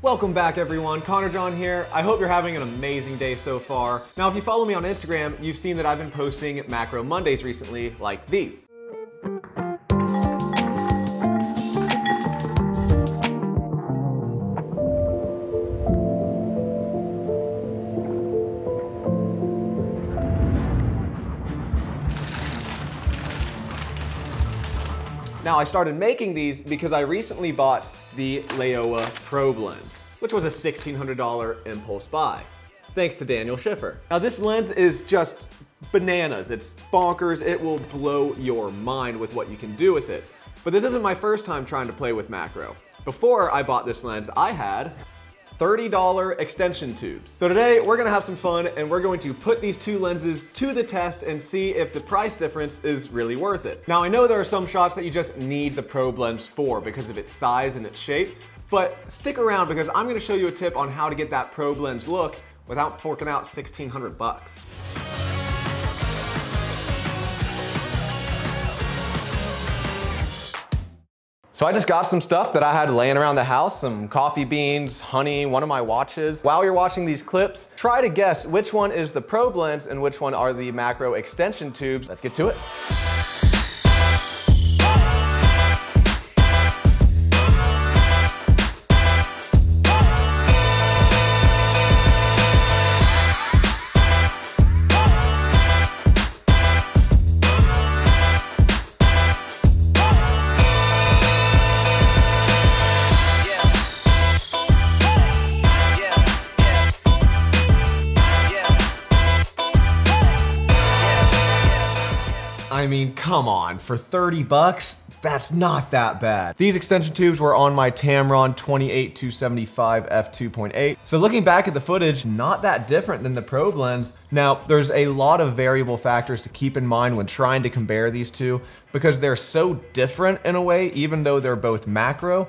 Welcome back everyone, Conner John here. I hope you're having an amazing day so far. Now if you follow me on Instagram, you've seen that I've been posting Macro Mondays recently, like these. Now I started making these because I recently bought the Laowa Probe lens, which was a $1,600 impulse buy. Thanks to Daniel Schiffer. Now this lens is just bananas. It's bonkers. It will blow your mind with what you can do with it. But this isn't my first time trying to play with macro. Before I bought this lens, I had $30 extension tubes. So today we're gonna have some fun and we're going to put these two lenses to the test and see if the price difference is really worth it. Now I know there are some shots that you just need the probe lens for because of its size and its shape, but stick around because I'm gonna show you a tip on how to get that probe lens look without forking out 1600 bucks. So I just got some stuff that I had laying around the house, some coffee beans, honey, one of my watches. While you're watching these clips, try to guess which one is the probe lens and which one are the macro extension tubes. Let's get to it. I mean, come on, for 30 bucks, that's not that bad. These extension tubes were on my Tamron 28275 f2.8. So looking back at the footage, not that different than the probe lens. Now, there's a lot of variable factors to keep in mind when trying to compare these two because they're so different in a way, even though they're both macro.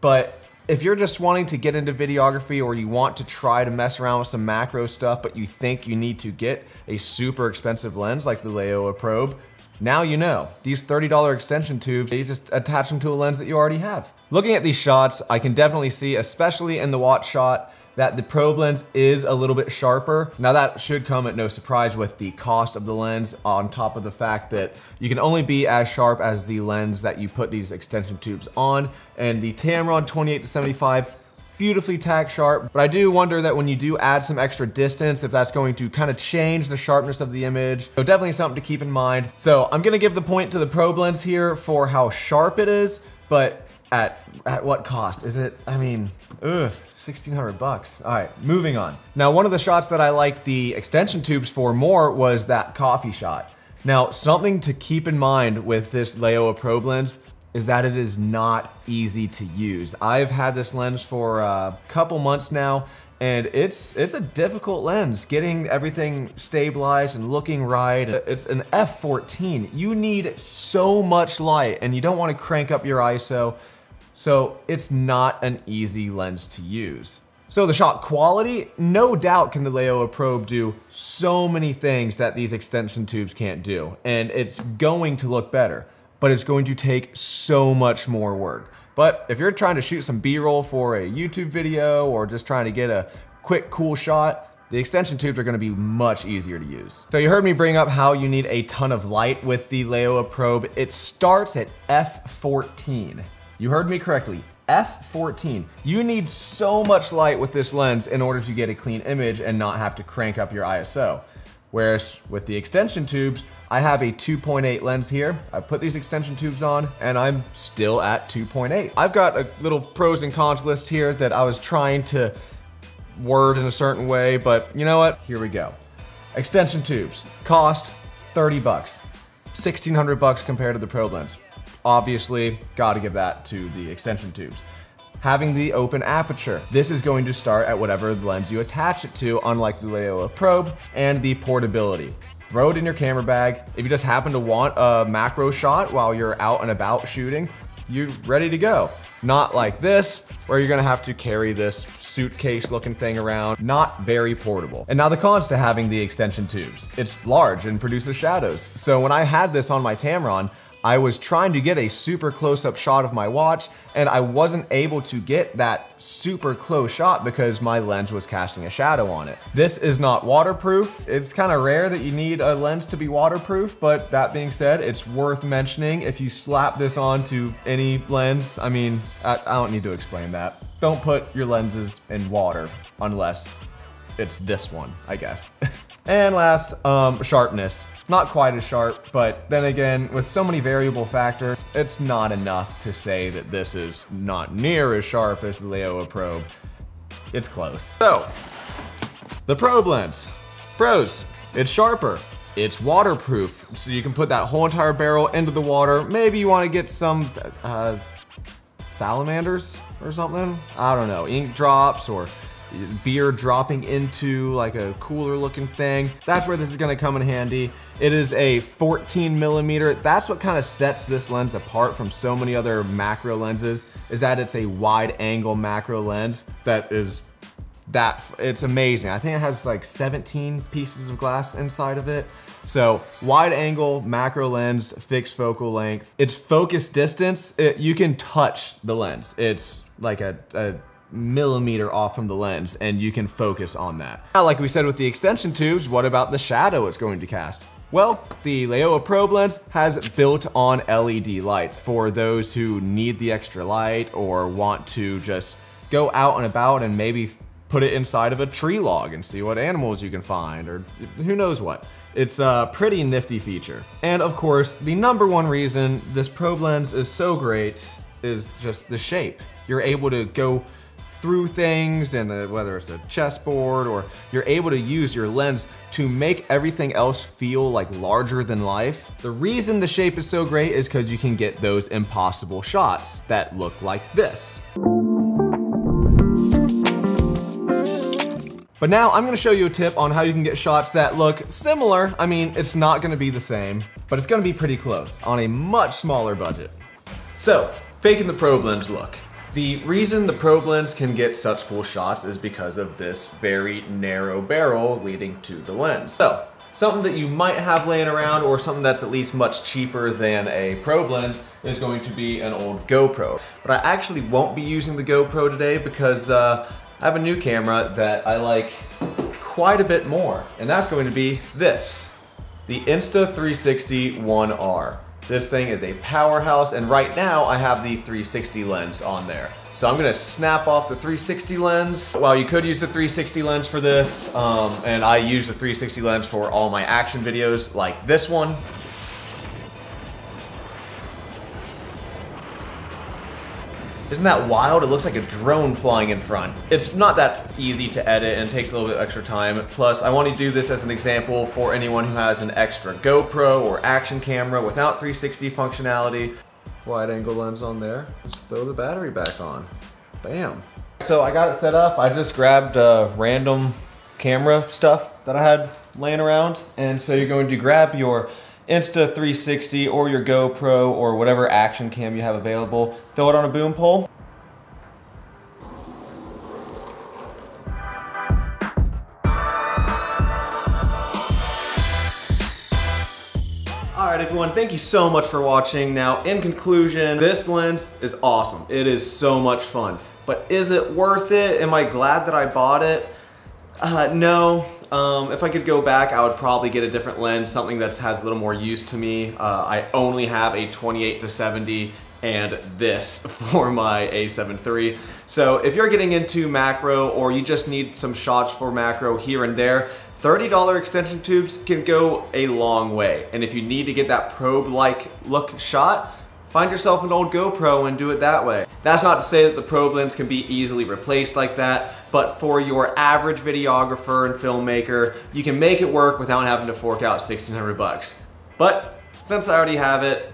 But if you're just wanting to get into videography or you want to try to mess around with some macro stuff, but you think you need to get a super expensive lens like the Laowa probe, now you know. These $30 extension tubes, you just attach them to a lens that you already have. Looking at these shots, I can definitely see, especially in the watch shot, that the probe lens is a little bit sharper. Now that should come at no surprise with the cost of the lens on top of the fact that you can only be as sharp as the lens that you put these extension tubes on. And the Tamron 28 to 75 beautifully tack sharp, but I do wonder that when you do add some extra distance, if that's going to kind of change the sharpness of the image. So definitely something to keep in mind. So I'm gonna give the point to the probe lens here for how sharp it is, but at, at what cost? Is it, I mean, ugh. 1600 bucks. All right, moving on. Now, one of the shots that I liked the extension tubes for more was that coffee shot. Now, something to keep in mind with this Laowa probe lens is that it is not easy to use. I've had this lens for a couple months now and it's it's a difficult lens. Getting everything stabilized and looking right it's an f14 you need so much light and you don't want to crank up your iso so it's not an easy lens to use. So the shot quality no doubt can the Laowa probe do so many things that these extension tubes can't do and it's going to look better but it's going to take so much more work. But if you're trying to shoot some B-roll for a YouTube video or just trying to get a quick, cool shot, the extension tubes are gonna be much easier to use. So you heard me bring up how you need a ton of light with the Laowa probe. It starts at f14. You heard me correctly, f14. You need so much light with this lens in order to get a clean image and not have to crank up your ISO. Whereas with the extension tubes, I have a 2.8 lens here. I put these extension tubes on and I'm still at 2.8. I've got a little pros and cons list here that I was trying to word in a certain way, but you know what? Here we go. Extension tubes, cost 30 bucks. 1600 bucks compared to the probe lens. Obviously, gotta give that to the extension tubes having the open aperture. This is going to start at whatever lens you attach it to, unlike the Laowa probe, and the portability. Throw it in your camera bag. If you just happen to want a macro shot while you're out and about shooting, you're ready to go. Not like this, where you're gonna have to carry this suitcase looking thing around. Not very portable. And now the cons to having the extension tubes. It's large and produces shadows. So when I had this on my Tamron, I was trying to get a super close-up shot of my watch, and I wasn't able to get that super close shot because my lens was casting a shadow on it. This is not waterproof. It's kind of rare that you need a lens to be waterproof, but that being said, it's worth mentioning. If you slap this onto any lens, I mean, I, I don't need to explain that. Don't put your lenses in water unless it's this one, I guess. and last, um, sharpness. Not quite as sharp, but then again, with so many variable factors, it's not enough to say that this is not near as sharp as the Laowa probe. It's close. So, the probe lens. Pros, it's sharper. It's waterproof, so you can put that whole entire barrel into the water. Maybe you wanna get some uh, salamanders or something? I don't know, ink drops or beer dropping into like a cooler looking thing. That's where this is gonna come in handy. It is a 14 millimeter. That's what kind of sets this lens apart from so many other macro lenses is that it's a wide angle macro lens that is that, it's amazing. I think it has like 17 pieces of glass inside of it. So wide angle macro lens, fixed focal length. It's focus distance. It, you can touch the lens. It's like a, a millimeter off from the lens and you can focus on that. Now, like we said with the extension tubes, what about the shadow it's going to cast? Well, the Laowa Probe lens has built-on LED lights for those who need the extra light or want to just go out and about and maybe put it inside of a tree log and see what animals you can find or who knows what. It's a pretty nifty feature. And of course, the number one reason this probe lens is so great is just the shape. You're able to go through things and uh, whether it's a chessboard or you're able to use your lens to make everything else feel like larger than life. The reason the shape is so great is because you can get those impossible shots that look like this. But now I'm gonna show you a tip on how you can get shots that look similar. I mean, it's not gonna be the same, but it's gonna be pretty close on a much smaller budget. So, faking the probe lens look. The reason the probe lens can get such cool shots is because of this very narrow barrel leading to the lens. So, something that you might have laying around or something that's at least much cheaper than a probe lens is going to be an old GoPro. But I actually won't be using the GoPro today because uh, I have a new camera that I like quite a bit more, and that's going to be this, the Insta360 ONE R. This thing is a powerhouse, and right now I have the 360 lens on there. So I'm gonna snap off the 360 lens. Well, you could use the 360 lens for this, um, and I use the 360 lens for all my action videos like this one. Isn't that wild? It looks like a drone flying in front. It's not that easy to edit and takes a little bit extra time. Plus, I want to do this as an example for anyone who has an extra GoPro or action camera without 360 functionality. Wide angle lens on there. Just throw the battery back on. Bam. So I got it set up. I just grabbed random camera stuff that I had laying around. And so you're going to grab your Insta360 or your GoPro or whatever action cam you have available. Throw it on a boom pole. Alright everyone, thank you so much for watching. Now, in conclusion, this lens is awesome. It is so much fun. But is it worth it? Am I glad that I bought it? Uh, no, um, if I could go back, I would probably get a different lens, something that has a little more use to me. Uh, I only have a 28 to 70 and this for my a7 III. So if you're getting into macro or you just need some shots for macro here and there, $30 extension tubes can go a long way. And if you need to get that probe-like look shot, Find yourself an old GoPro and do it that way. That's not to say that the probe lens can be easily replaced like that, but for your average videographer and filmmaker, you can make it work without having to fork out 1600 bucks. But since I already have it,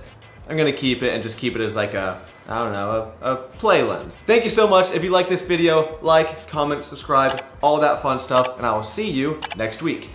I'm gonna keep it and just keep it as like a, I don't know, a, a play lens. Thank you so much. If you like this video, like, comment, subscribe, all that fun stuff, and I will see you next week.